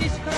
Okay.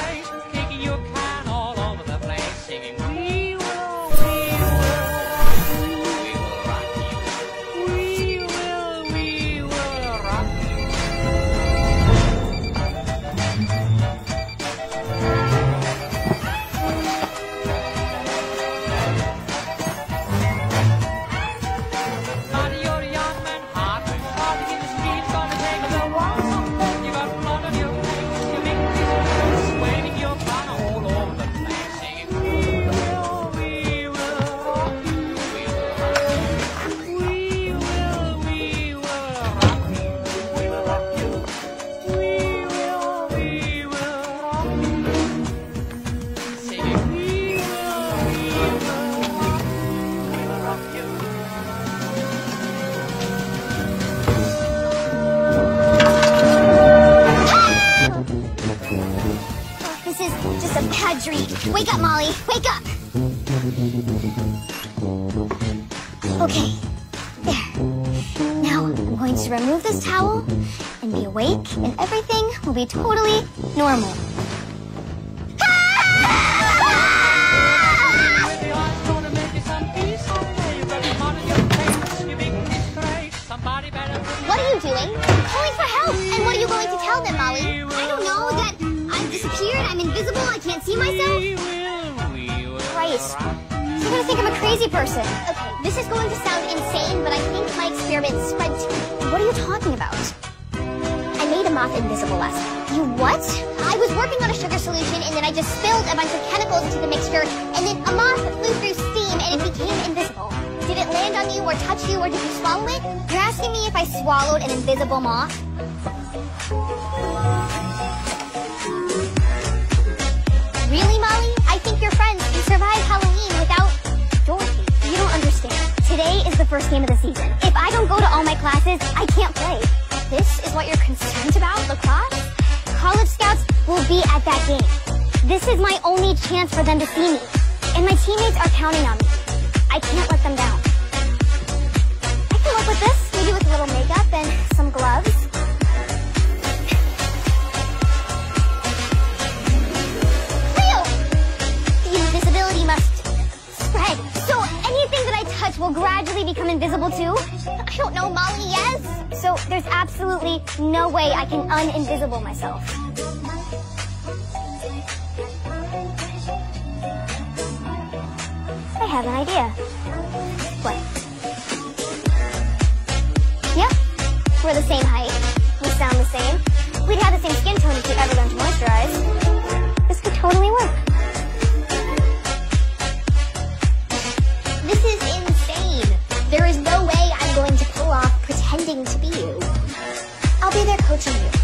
Bad. Wake up, Molly. Wake up. Okay. There. Now I'm going to remove this towel and be awake, and everything will be totally normal. What are you doing? Calling for help. And what are you going to tell them, Molly? I don't know that I've disappeared. I'm invisible. I can't see myself. Christ. They're gonna think I'm a crazy person. Okay, this is going to sound insane, but I think my experiment spread to What are you talking about? I made a moth invisible last night. You what? I was working on a sugar solution and then I just spilled a bunch of chemicals into the mixture and then a moth flew through steam and it became invisible. Did it land on you or touch you or did you swallow it? You're asking me if I swallowed an invisible moth? First game of the season. If I don't go to all my classes, I can't play. This is what you're concerned about, lacrosse? College scouts will be at that game. This is my only chance for them to see me. And my teammates are counting on me. I can't let them down. Gradually become invisible too? I don't know, Molly, yes? So there's absolutely no way I can uninvisible myself. I have an idea. What? Yep, we're the same height. 科技